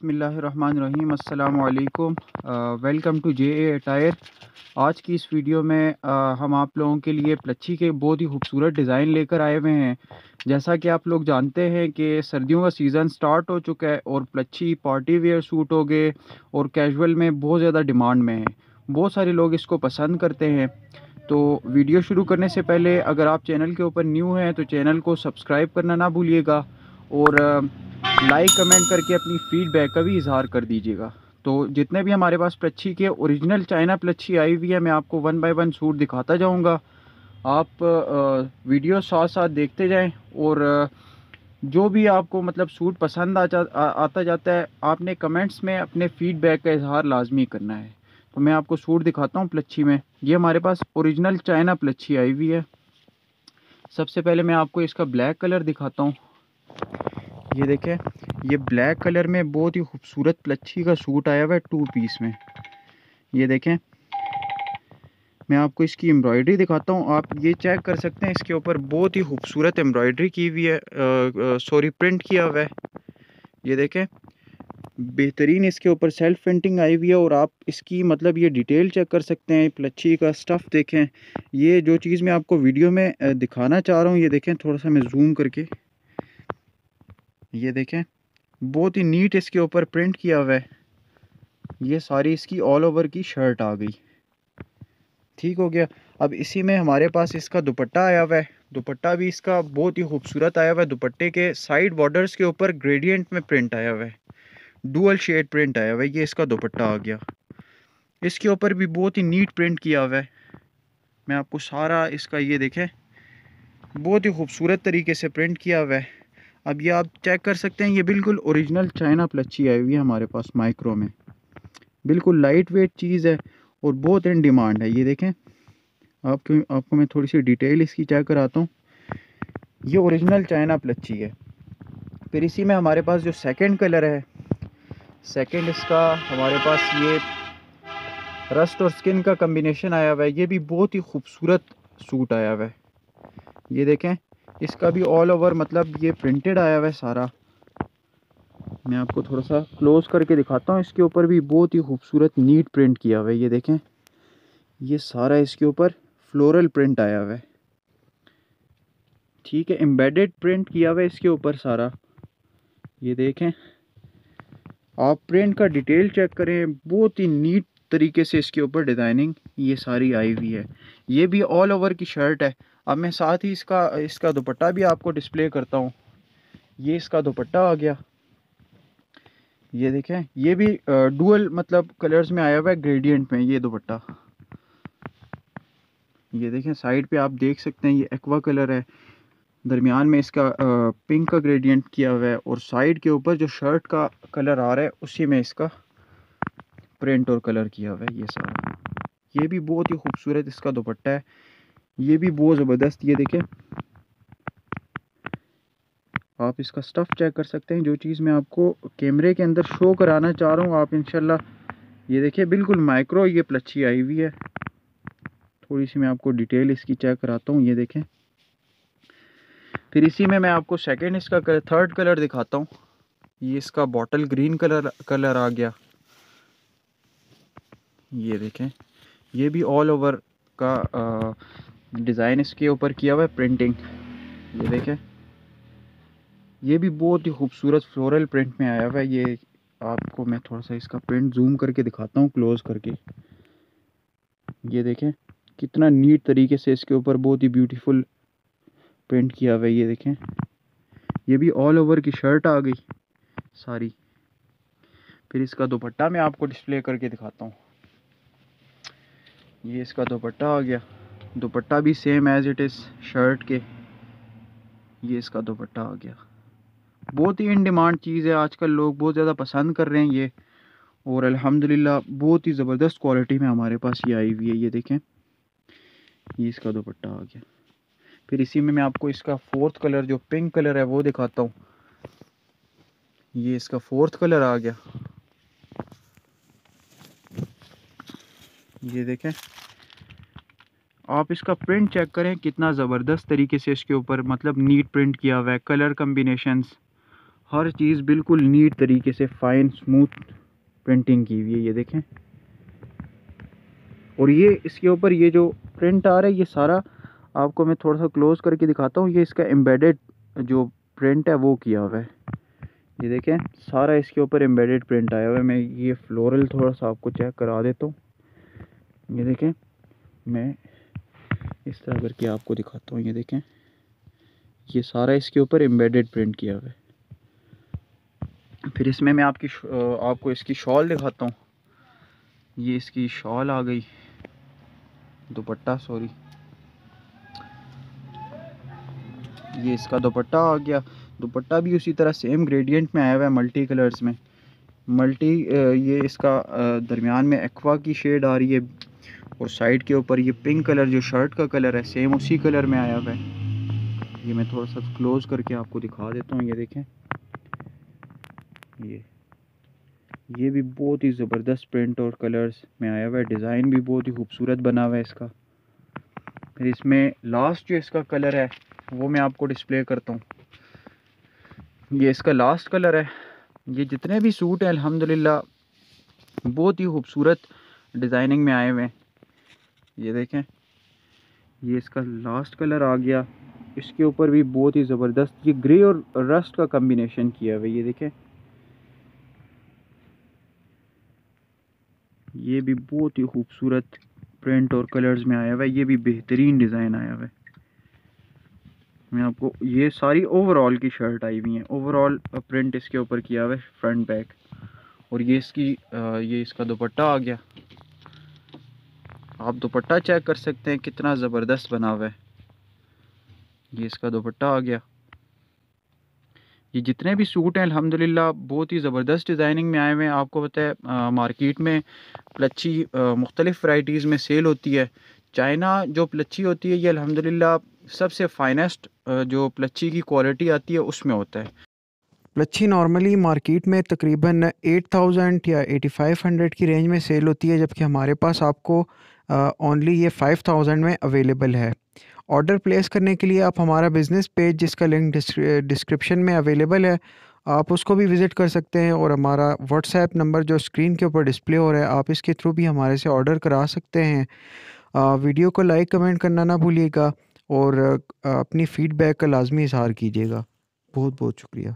बसमीम अल्लाम welcome to J A tyre आज की इस वीडियो में आ, हम आप लोगों के लिए प्लच्छी के बहुत ही खूबसूरत डिज़ाइन लेकर आए हुए हैं। जैसा कि आप लोग जानते हैं कि सर्दियों का सीज़न स्टार्ट हो चुका है और प्लच्छी पार्टी वेयर सूट हो गए और कैजुअल में बहुत ज़्यादा डिमांड में है। बहुत सारे लोग इसको पसंद करते हैं। तो वीडियो शुरू करने से पहले अगर आप चैनल के ऊपर न्यू हैं तो चैनल को सब्सक्राइब करना ना भूलिएगा। और लाइक कमेंट करके अपनी फीडबैक का भी इजहार कर दीजिएगा। तो जितने भी हमारे पास प्लच्छी के ओरिजिनल चाइना प्लच्छी आई हुई है मैं आपको वन बाय वन सूट दिखाता जाऊँगा। आप वीडियो साथ साथ देखते जाएँ और जो भी आपको मतलब सूट पसंद आ, जा, आता जाता है आपने कमेंट्स में अपने फीडबैक का इजहार लाजमी करना है। तो मैं आपको सूट दिखाता हूँ प्लच्छी में। ये हमारे पास ओरिजिनल चाइना प्लच्छी आई हुई है। सबसे पहले मैं आपको इसका ब्लैक कलर दिखाता हूँ। ये देखें, ये ब्लैक कलर में बहुत ही खूबसूरत प्लच्छी का सूट आया हुआ है टू पीस में। ये देखें, मैं आपको इसकी एम्ब्रॉयडरी दिखाता हूँ। आप ये चेक कर सकते हैं इसके ऊपर बहुत ही खूबसूरत एम्ब्रॉयडरी की हुई है सॉरी प्रिंट किया हुआ है। ये देखें, बेहतरीन इसके ऊपर सेल्फ पेंटिंग आई हुई है और आप इसकी मतलब ये डिटेल चेक कर सकते हैं, प्लच्छी का स्टफ़ देखें। ये जो चीज़ मैं आपको वीडियो में दिखाना चाह रहा हूँ, ये देखें, थोड़ा सा मैं जूम करके। ये देखें, बहुत ही नीट इसके ऊपर प्रिंट किया हुआ है। ये सारी इसकी ऑल ओवर की शर्ट आ गई। ठीक हो गया। अब इसी में हमारे पास इसका दुपट्टा आया हुआ है। दुपट्टा भी इसका बहुत ही खूबसूरत आया हुआ है। दुपट्टे के साइड बॉर्डर्स के ऊपर ग्रेडियंट में प्रिंट आया हुआ है। डुअल शेड प्रिंट आया हुआ है। ये इसका दुपट्टा आ गया। इसके ऊपर भी बहुत ही नीट प्रिंट किया हुआ है। मैं आपको सारा इसका ये देखें, बहुत ही खूबसूरत तरीके से प्रिंट किया हुआ है। अब ये आप चेक कर सकते हैं, ये बिल्कुल ओरिजिनल चाइना प्लची आई हुई है हमारे पास माइक्रो में। बिल्कुल लाइट वेट चीज़ है और बहुत इन डिमांड है, ये देखें। आपको आपको मैं थोड़ी सी डिटेल इसकी चेक कराता हूँ। ये ओरिजिनल चाइना प्लची है फिर इसी में हमारे पास जो सेकंड कलर है सेकंड इसका हमारे पास ये रस्ट और स्किन का कम्बिनेशन आया हुआ है। ये भी बहुत ही खूबसूरत सूट आया हुआ है। ये देखें इसका भी ऑल ओवर मतलब ये प्रिंटेड आया हुआ है सारा। मैं आपको थोड़ा सा क्लोज करके दिखाता हूँ। इसके ऊपर भी बहुत ही खूबसूरत नीट प्रिंट किया हुआ है, ये देखें। ये सारा इसके ऊपर फ्लोरल प्रिंट आया हुआ है। ठीक है एम्बेडेड प्रिंट किया हुआ है इसके ऊपर सारा। ये देखें, आप प्रिंट का डिटेल चेक करें। बहुत ही नीट तरीके से इसके ऊपर डिज़ाइनिंग ये सारी आई हुई है। ये भी ऑल ओवर की शर्ट है। अब मैं साथ ही इसका इसका दुपट्टा भी आपको डिस्प्ले करता हूँ। ये इसका दुपट्टा आ गया। ये देखें, ये भी डुअल मतलब कलर्स में आया हुआ है ग्रेडियंट में ये दुपट्टा। ये देखें साइड पे आप देख सकते हैं, ये एक्वा कलर है। दरमियान में इसका पिंक का ग्रेडियंट किया हुआ है और साइड के ऊपर जो शर्ट का कलर आ रहा है, उसी में इसका प्रिंट और कलर किया हुआ है, ये सारा। ये भी बहुत ही खूबसूरत इसका दुपट्टा है। ये भी बहुत ज़बरदस्त, ये देखें आप इसका स्टफ़ चेक कर सकते हैं, जो चीज़ मैं आपको कैमरे के अंदर शो कराना चाह रहा हूँ, आप इंशाल्लाह, ये देखिए, बिल्कुल माइक्रो ये प्लच्छी आई हुई है। थोड़ी सी मैं आपको डिटेल इसकी चेक कराता हूँ, ये देखें। फिर इसी में मैं आपको सेकंड इसका कलर थर्ड कलर दिखाता हूँ। ये इसका बॉटल ग्रीन कलर कलर आ गया। ये देखें, ये भी ऑल ओवर का डिज़ाइन इसके ऊपर किया हुआ है प्रिंटिंग ये देखें। ये भी बहुत ही खूबसूरत फ्लोरल प्रिंट में आया हुआ है। ये आपको मैं थोड़ा सा इसका प्रिंट जूम करके दिखाता हूँ क्लोज करके। ये देखें, कितना नीट तरीके से इसके ऊपर बहुत ही ब्यूटीफुल प्रिंट किया हुआ है, ये देखें। ये भी ऑल ओवर की शर्ट आ गई, सारी। फिर इसका दोपट्टा मैं आपको डिस्प्ले करके दिखाता हूँ। ये इसका दोपट्टा आ गया। दुपट्टा भी same as it is shirt के। ये इसका दुपट्टा आ गया। बहुत ही इन डिमांड चीज़ है। आजकल लोग बहुत ज़्यादा पसंद कर रहे हैं ये। और अल्हम्दुलिल्लाह, बहुत ही ज़बरदस्त क्वालिटी में हमारे पास ये आई हुई है। ये देखें। ये इसका दुपट्टा आ गया। फिर इसी में मैं आपको इसका फोर्थ कलर जो पिंक कलर है, वो दिखाता हूँ। ये इसका फोर्थ कलर आ गया। ये देखें। आप इसका प्रिंट चेक करें कितना ज़बरदस्त तरीके से इसके ऊपर मतलब नीट प्रिंट किया हुआ है कलर कम्बिनेशंस हर चीज़ बिल्कुल नीट तरीके से फ़ाइन स्मूथ प्रिंटिंग की हुई है, ये देखें। और ये इसके ऊपर ये जो प्रिंट आ रहा है, ये सारा आपको मैं थोड़ा सा क्लोज़ करके दिखाता हूँ, ये इसका एम्बेडेड जो प्रिंट है, वो किया हुआ है। ये देखें, सारा इसके ऊपर एम्बेडेड प्रिंट आया हुआ है, मैं ये फ्लोरल थोड़ा सा आपको चेक करा देता हूँ। ये देखें, मैं इस तरह करके आपको दिखाता हूँ, ये देखें। ये सारा इसके ऊपर एम्बेडेड प्रिंट किया हुआ है। फिर इसमें मैं आपकी आपको इसकी शॉल दिखाता हूँ। ये इसकी शॉल आ गई। दुपट्टा सॉरी ये इसका दुपट्टा आ गया। दुपट्टा भी उसी तरह सेम ग्रेडियंट में आया हुआ है मल्टी कलर्स में। मल्टी ये इसका दरमियान में एक्वा की शेड आ रही है। और साइड के ऊपर ये पिंक कलर जो शर्ट का कलर है सेम उसी कलर में आया हुआ है। ये मैं थोड़ा सा क्लोज करके आपको दिखा देता हूँ, ये देखें। ये ये भी बहुत ही ज़बरदस्त प्रिंट और कलर्स में आया हुआ है। डिज़ाइन भी बहुत ही खूबसूरत बना हुआ है इसका। फिर इसमें लास्ट जो इसका कलर है, वो मैं आपको डिस्प्ले करता हूँ। ये इसका लास्ट कलर है। ये जितने भी सूट हैं, अल्हम्दुलिल्लाह, बहुत ही खूबसूरत डिज़ाइनिंग में आए हुए हैं। ये देखें, ये इसका लास्ट कलर आ गया। इसके ऊपर भी बहुत ही ज़बरदस्त, ये ग्रे और रस्ट का कम्बिनेशन किया हुआ ये देखें। ये भी बहुत ही खूबसूरत प्रिंट और कलर्स में आया हुआ है, ये भी बेहतरीन डिज़ाइन आया हुआ है। मैं आपको, ये सारी ओवरऑल की शर्ट आई हुई है। ओवरऑल प्रिंट इसके ऊपर किया हुआ है फ्रंट बैक और ये इसकी ये इसका दुपट्टा आ गया। आप दुपट्टा चेक कर सकते हैं कितना ज़बरदस्त बना हुआ है। ये इसका दुपट्टा आ गया। ये जितने भी सूट हैं, अल्हम्दुलिल्लाह, बहुत ही ज़बरदस्त डिज़ाइनिंग में आए हुए हैं। आपको पता है मार्केट में प्लच्छी मुख्तलिफ़ वैराइटीज़ में सेल होती है। चाइना जो प्लच्छी होती है, ये अल्हम्दुलिल्लाह सबसे फाइनेस्ट जो प्लच्छी की क्वालिटी आती है, उसमें होता है। प्लच्छी नॉर्मली मार्केट में तकरीबन 8000 या 8500 की रेंज में सेल होती है, जबकि हमारे पास आपको ओनली ये 5000 में अवेलेबल है। ऑर्डर प्लेस करने के लिए आप हमारा बिज़नेस पेज जिसका लिंक डिस्क्रिप्शन में अवेलेबल है आप उसको भी विज़िट कर सकते हैं और हमारा व्हाट्सएप नंबर जो स्क्रीन के ऊपर डिस्प्ले हो रहा है आप इसके थ्रू भी हमारे से ऑर्डर करा सकते हैं। आ, वीडियो को लाइक कमेंट करना ना भूलिएगा और अपनी फ़ीडबैक का लाजमी इजहार कीजिएगा। बहुत बहुत शुक्रिया।